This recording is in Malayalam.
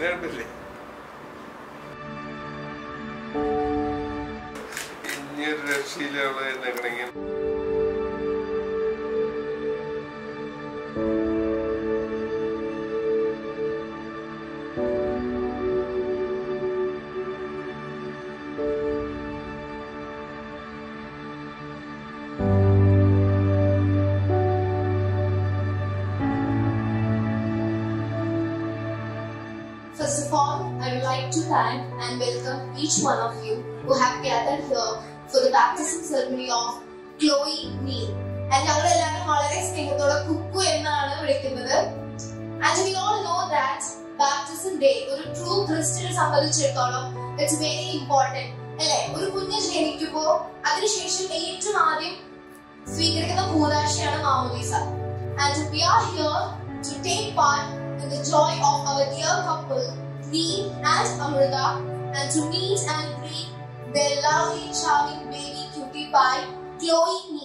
ഇത് കണ്ടില്ലേ ഇനിയൊരു രക്ഷയിലാണ് എന്നെ First of all, I would like to thank and welcome each one of you who have gathered here for the baptism ceremony of Chloe Neal. And ഞങ്ങളെല്ലാവരും വളരെ സ്നേഹത്തോടെ കുക്കു എന്നാണ് വിളിക്കുന്നത്. And we all know that baptism day ഒരു ട്രൂ ക്രിസ്ത്യനെ സംബന്ധിച്ചിടത്തോളം ഇറ്റ്സ് വെരി ഇമ്പോർട്ടന്റ് അല്ലെ? ഒരു കുഞ്ഞ് ജനിക്കുമ്പോ അതിനുശേഷം ഏറ്റവും ആദ്യം സ്വീകരിക്കുന്ന കൂതാശയാണ് മാമോദീസ. And we are here to take part joy of our dear couple, Neil and Amrita, and to meet and greet their lovely, charming baby cutie pie, Chloe.